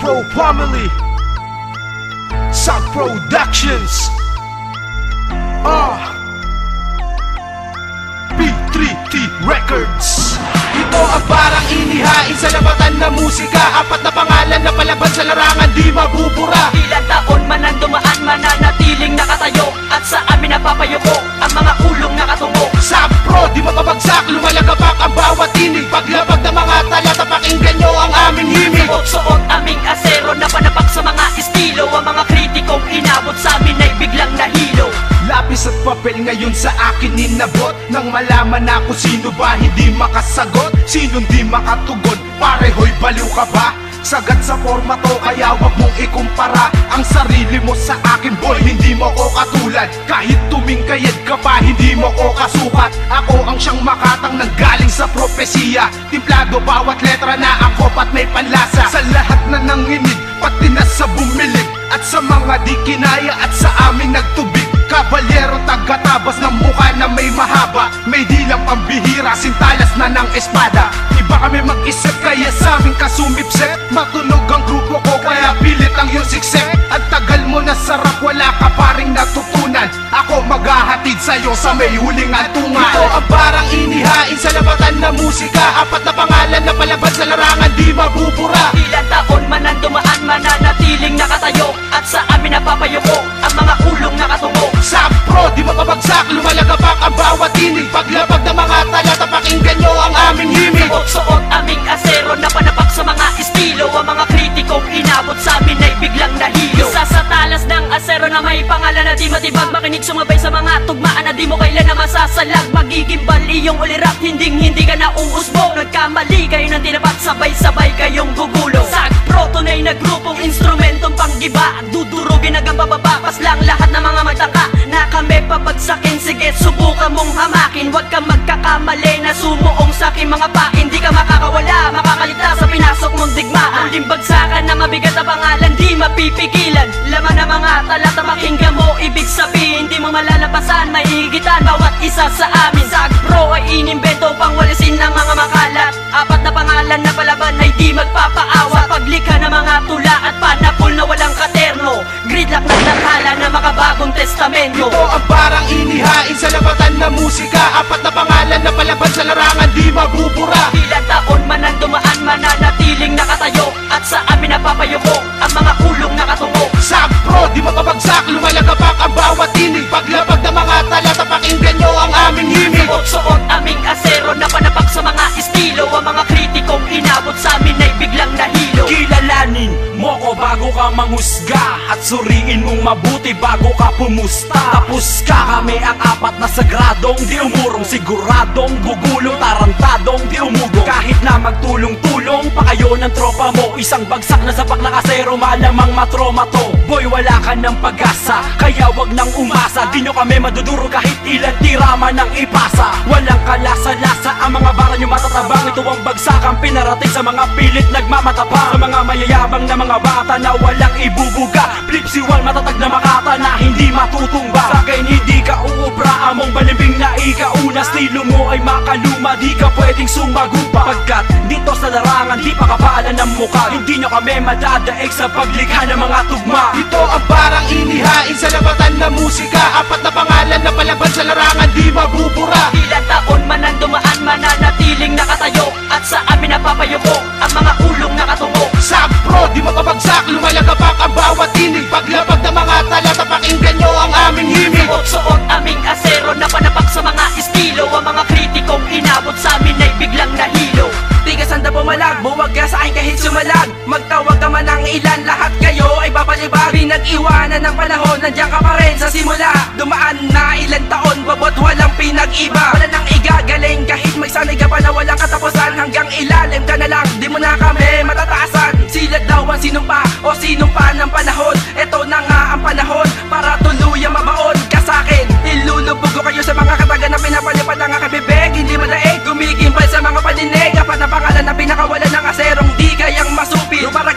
family. Sound Productions. Ah. P3T Records. Ito ang parang inihain sa labatan na musika. Apat na pangalan na palaban sa larangan di mabubura. Ilang taon man ang dumaan mananatiling nakatayo. At sa amin napapayuko ang papel ngayon sa akin ninabot Nang malaman kung sino ba hindi makasagot. Sinong di makatugon, pareho'y baliw ka ba? Sagat sa formato kaya wag mong ikumpara. Ang sarili mo sa akin boy hindi mo ko katulad. Kahit tumingkayad ka pa hindi mo ko kasukat. Ako ang siyang makatang nanggaling sa propesiya. Timplado bawat letra na ako pat may panlasa. Sa lahat na nanginig pati na sa bumilib At sa mga di kinaya at sa amin nagtubig Kabalyero tagatabas ng mukha na may mahaba. May dilang pambihira, sintalas na ng espada. Iba kami mag-isip kaya sa aming kasumipsep Matunog ang grupo ko kaya pilit ang iyong siksek At tagal mo na sarap, wala ka pa rin natutunan. Ako maghahatid sa'yo sa may huling antungan. Ito ang parang inihain sa labatan na musika. Apat na pangalan na palaban sa larangan di mabubura. Ilang taon man ang dumaan mananatiling nakatayo. At sa amin napapayuko lumalagapak ang bawat tinig Paglabag ng mga talata, pakinggan nyo ang aming himig. Suot-suot aming asero na panapak sa mga estilo. Ang mga kritikong inabot sa amin ay biglang nahilo. Isa sa talas ng asero na may pangalan na di matibag Makinig sumabay sa mga tugmaan na di mo kailan na masasalag. Magiging bali yung ulirap, hinding hindi ka na uusbong Nagkamali kayo ng tinapat, sabay-sabay kayong gugulo. Sag pro, tunay na grupong instrumentong panggiba. Dudurugin hanggang bababa, pas lang lahat ng mga magtaka papagsakin, sige subukan mong hamakin. Huwag kang magkakamali. Na sumuong sa aking mga pa Hindi ka makakawala, makakaligtas sa pinasok mong digmaan. Ang limbagsakan na mabigat na pangalan, di mapipigilan. Laman ng mga talata, pakinggan mo, ibig sabihin Di mo malalapasan, maihigitan bawat isa sa amin. Sag pro ay inimbento, pangwalisin ng mga makalat. Apat na pangalan na palaban ay di magpapaawa. Paglikha ng mga tula at panapol na walang katerno. Gridlock na testamento Ito ang parang inihain sa labatan na musika. Apat na pangalan na palaban sa larangan di mabubura. Ilang mong mabuti bago ka pumusta. Tapos ka kami ang apat na sagradong di umurong Siguradong gugulong tarantadong di umugo Kahit na magtulong-tulong pa kayo ng tropa mo Isang bagsak na sapak na kasero malamang matroma to. Boy wala ka ng pag-asa Kaya wag nang umasa. Di nyo kami maduduro kahit ilan tira man ang ipasa. Walang kalasa-lasa ang mga bara nyo matatabang. Ito ang bagsakang pinarating sa mga pilit nagmamatapang. Sa mga mayayabang na mga bata na walang ibubuga. Flip si Wal matatag na makata na hindi matutumba. Sa akin hindi ka uubra. Among balimbing na ikauna Stilo mo ay makaluma. Di ka pwedeng sumagupa. Pagkat dito sa larangan di pa kapalan ng mukha. Hindi nyo kami madadaig sa paglikha ng mga tugma. Ito ang parang inihain sa labatan na musika. Apat na pangalan na Magtawag ka man ng ilan, lahat kayo ay babalibag Pinag-iwanan ng panahon, nandiyan ka pa rin sa simula. Dumaan na ilang taon, babot walang pinag-iba. Wala nang igagaling kahit magsanay ka pa na walang katapusan. Hanggang ilalim ka na lang, di mo na kami matataasan. Sila daw ang sinumpa o sinumpa ng panahon. Ito na nga ang panahon para tuluyang mabaon ka sa akin. Ilulubog ko kayo sa mga kataga na pinapalipad ang aking bibig. Hindi madaig, gumigimbal sa mga paninig. Apat na pangalan na pinakawala ng aserong di kayang Número